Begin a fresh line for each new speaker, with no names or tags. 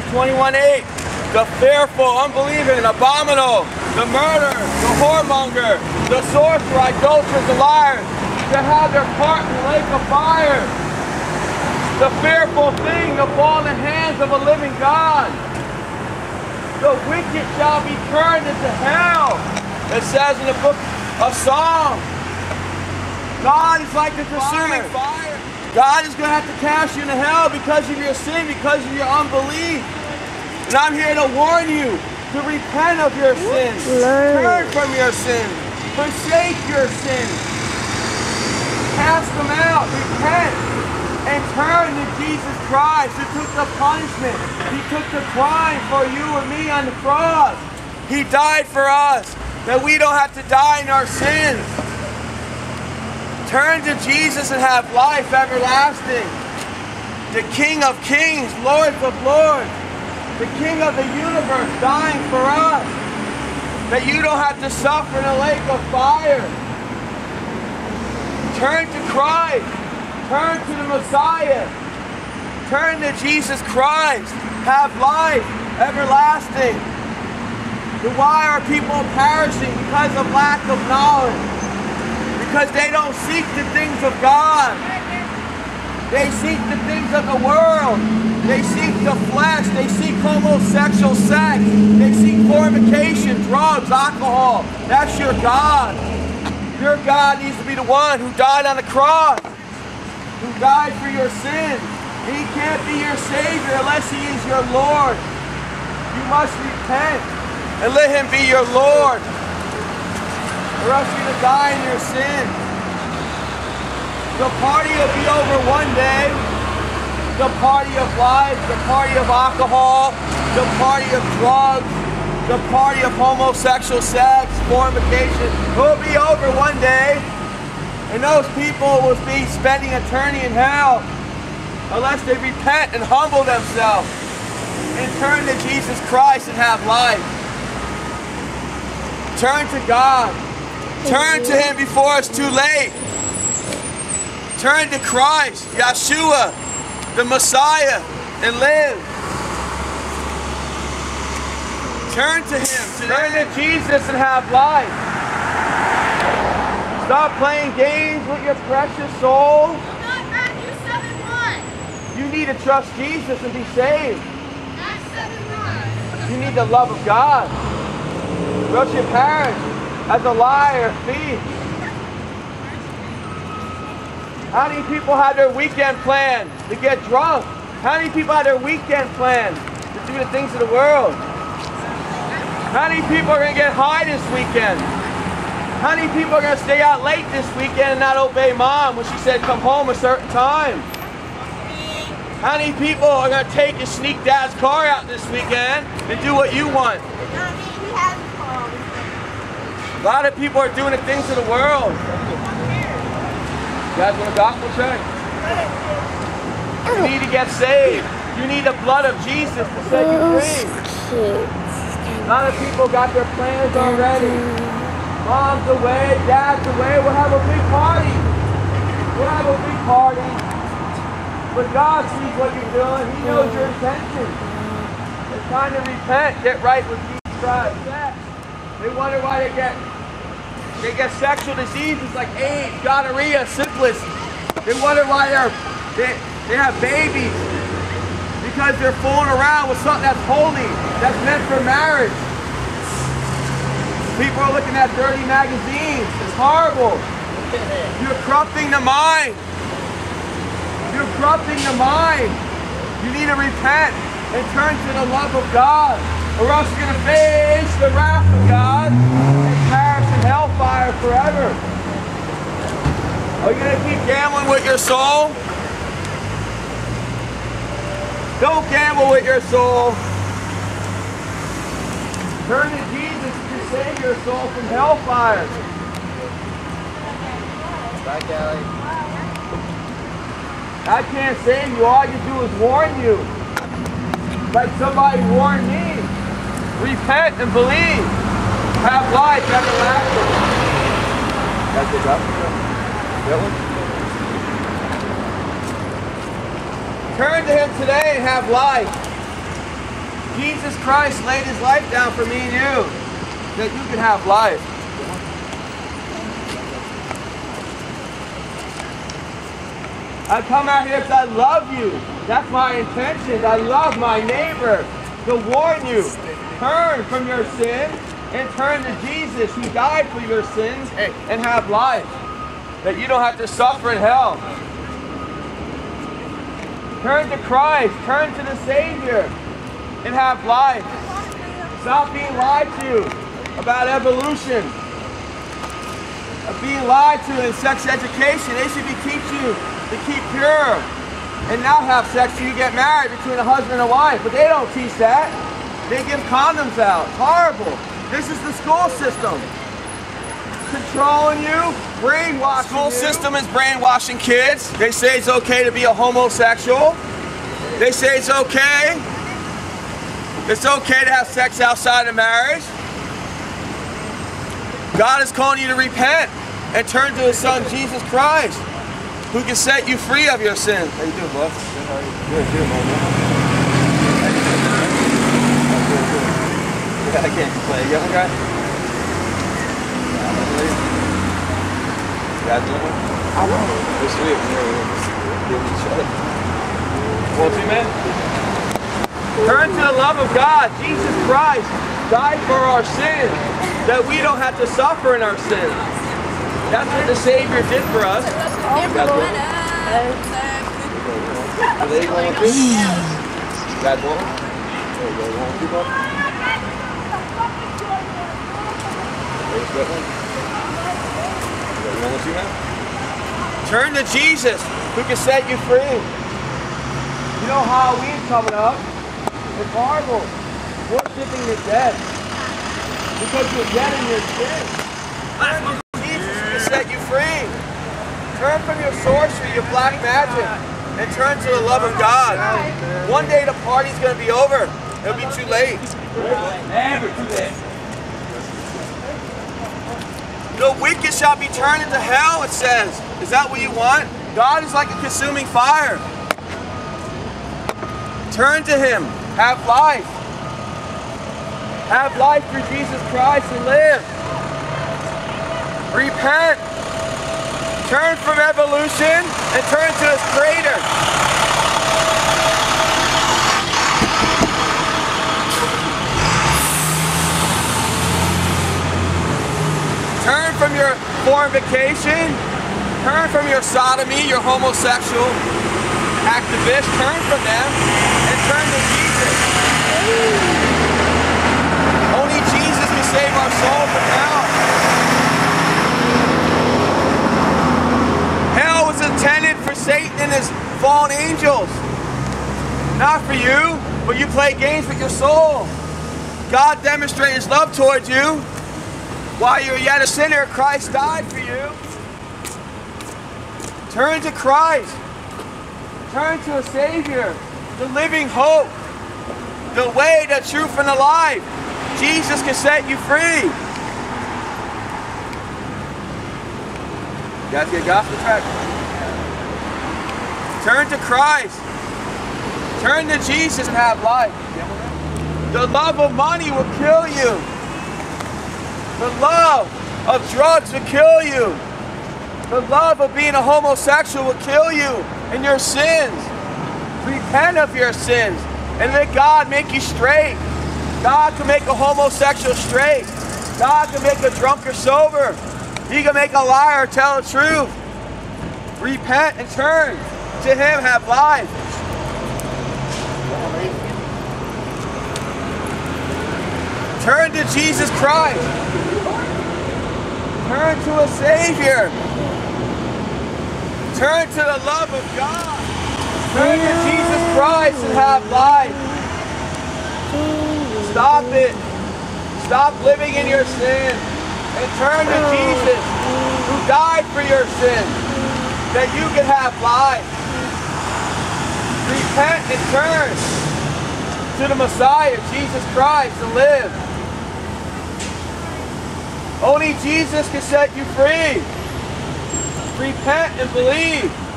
Genesis 21 8. The fearful, unbelieving, abominable, the murderer, the whoremonger, the sorcerer, idolatrous, the liars, to have their part in the lake of fire. The fearful thing to fall in the hands of a living God. The wicked shall be turned into hell. It says in the book of Psalms. God is like a consuming fire. God is going to have to cast you into hell because of your sin, because of your unbelief. And I'm here to warn you to repent of your sins. Turn from your sins. Forsake your sins. Cast them out. Repent. And turn to Jesus Christ who took the punishment. He took the crime for you and me on the cross. He died for us that we don't have to die in our sins. Turn to Jesus and have life everlasting. The King of kings, Lord of lords, the King of the universe dying for us. That you don't have to suffer in a lake of fire. Turn to Christ. Turn to the Messiah. Turn to Jesus Christ. Have life everlasting. Then why are people perishing? Because of lack of knowledge because they don't seek the things of God. They seek the things of the world. They seek the flesh. They seek homosexual sex. They seek fornication, drugs, alcohol. That's your God. Your God needs to be the one who died on the cross, who died for your sins. He can't be your Savior unless He is your Lord. You must repent and let Him be your Lord or else you're going to die in your sin. The party will be over one day. The party of life, the party of alcohol, the party of drugs, the party of homosexual sex, fornication, will be over one day. And those people will be spending eternity in hell unless they repent and humble themselves and turn to Jesus Christ and have life. Turn to God. Turn to him before it's too late. Turn to Christ, Yeshua, the Messiah, and live. Turn to him. Turn to Jesus and have life. Stop playing games with your precious soul. You need to trust Jesus and be saved. You need the love of God. Or your you as a liar, thief. How many people had their weekend plan to get drunk? How many people had their weekend plan to do the things of the world? How many people are going to get high this weekend? How many people are going to stay out late this weekend and not obey mom when she said come home a certain time? How many people are going to take and sneak dad's car out this weekend and do what you want? A lot of people are doing the things of the world. You guys want a gospel check? You need to get saved. You need the blood of Jesus to set you free. A lot of people got their plans already. Mom's away, dad's away, we'll have a big party. We'll have a big party. But God sees what you're doing. He knows your intentions. It's time to repent, get right with Jesus Christ. They wonder why they get they get sexual diseases like AIDS, gonorrhea, syphilis. They wonder why they're, they, they have babies because they're fooling around with something that's holy, that's meant for marriage. People are looking at dirty magazines. It's horrible. You're corrupting the mind. You're corrupting the mind. You need to repent and turn to the love of God, or else you're going to face the wrath of God and perish in hellfire forever. Are you going to keep gambling with your soul? Don't gamble with your soul. Turn to Jesus to save your soul from hellfire. Bye, Kelly. I can't save you. All you do is warn you. Like somebody warned me. Repent and believe have life everlasting. That's it up? That one? Turn to him today and have life. Jesus Christ laid his life down for me and you, that you can have life. I come out here because I love you. That's my intention. I love my neighbor to warn you. Turn from your sin and turn to Jesus who died for your sins and have life. That you don't have to suffer in hell. Turn to Christ. Turn to the Savior and have life. Stop being lied to about evolution. Being lied to in sex education. They should be teaching you to keep pure and not have sex till you get married between a husband and a wife. But they don't teach that. They give condoms out. Horrible. This is the school system. Controlling you, brainwashing School you. system is brainwashing kids. They say it's okay to be a homosexual. They say it's okay. It's okay to have sex outside of marriage. God is calling you to repent and turn to his son, Jesus Christ who can set you free of your sins. How you doing, bud? Good, how are you? Good, good, man. Yeah, I can't complain. You have a guy? You guys doing I know. We're sweet. We're each other. Well, two man. Turn to the love of God. Jesus Christ died for our sins, that we don't have to suffer in our sins. That's what the Savior did for us. That's what. Are they going to? Got one? There you go. Want to keep up? There's that one. You now? Turn to Jesus, who can set you free. You know Halloween's coming up. It's horrible. Worshipping the dead. Because you're dead in your sin set you free. Turn from your sorcery, your black magic, and turn to the love of God. One day the party's going to be over. It'll be too late. Never too late. The wicked shall be turned into hell, it says. Is that what you want? God is like a consuming fire. Turn to Him. Have life. Have life through Jesus Christ and live. Repent. Turn from evolution and turn to its creator. Turn from your fornication. Turn from your sodomy, your homosexual activist. Turn from them and turn to Jesus. Only Jesus can save our soul from hell. Hell was intended for Satan and his fallen angels. Not for you, but you play games with your soul. God demonstrated his love towards you. While you're yet a sinner, Christ died for you. Turn to Christ. Turn to a Savior, the living hope, the way, the truth, and the life. Jesus can set you free. You guys get gospel tract? Turn to Christ. Turn to Jesus and have life. The love of money will kill you. The love of drugs will kill you. The love of being a homosexual will kill you and your sins. Repent of your sins and let God make you straight. God can make a homosexual straight. God can make a drunkard sober. He can make a liar tell the truth. Repent and turn to him have life. Turn to Jesus Christ. Turn to a Savior. Turn to the love of God. Turn to Jesus Christ and have life. Stop it. Stop living in your sin and turn to Jesus who died for your sin that you can have life repent and turn to the Messiah, Jesus Christ, and live. Only Jesus can set you free. Repent and believe.